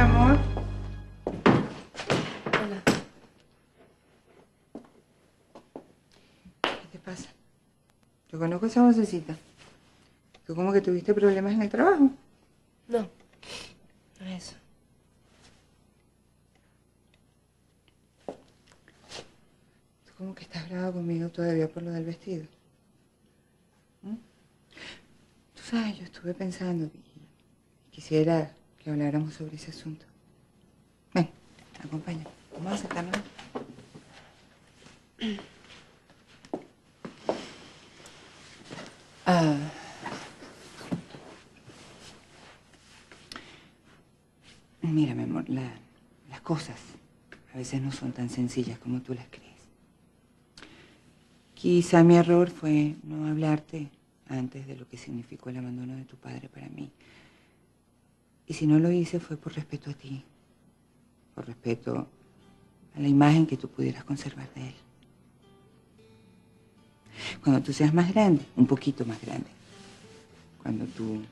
mi amor. Hola. ¿Qué te pasa? Yo conozco esa vocecita. ¿Tú como que tuviste problemas en el trabajo? No, no es eso. ¿Tú como que estás brava conmigo todavía por lo del vestido? ¿Mm? Tú sabes, yo estuve pensando y quisiera que habláramos sobre ese asunto. Ven, acompáñame. Vamos a sentarnos. Ah. Mira, mi amor, la- las cosas a veces no son tan sencillas como tú las crees. Quizá mi error fue no hablarte antes de lo que significó el abandono de tu padre para mí. Y si no lo hice fue por respeto a ti, por respeto a la imagen que tú pudieras conservar de él. Cuando tú seas más grande, un poquito más grande, cuando tú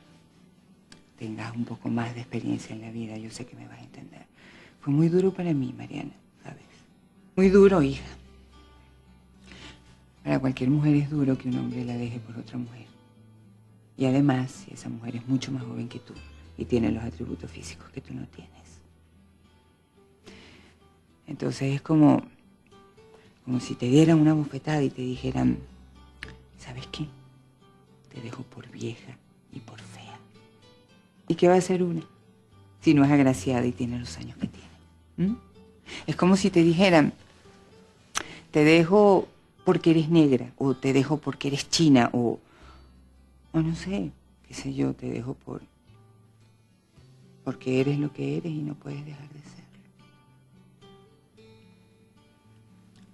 tengas un poco más de experiencia en la vida, yo sé que me vas a entender. Fue muy duro para mí, Mariana, ¿sabes? Muy duro, hija. Para cualquier mujer es duro que un hombre la deje por otra mujer. Y además, si esa mujer es mucho más joven que tú y tiene los atributos físicos que tú no tienes. Entonces es como, como si te dieran una bofetada y te dijeran, ¿sabes qué? Te dejo por vieja y por fea. ¿Y qué va a ser una? Si no es agraciada y tiene los años que tiene. ¿Mm? Es como si te dijeran, te dejo porque eres negra, o te dejo porque eres china, o, o no sé, qué sé yo, te dejo por porque eres lo que eres y no puedes dejar de serlo.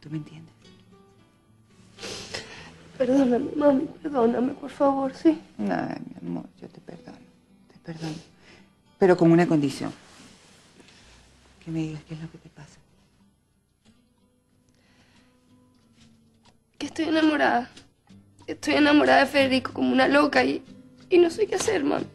¿Tú me entiendes? Perdóname, mami, perdóname, por favor, sí. Ay, mi amor, yo te perdono, te perdono. Pero con una condición. Que me digas qué es lo que te pasa. Que estoy enamorada. Estoy enamorada de Federico como una loca y, y no sé qué hacer, mami.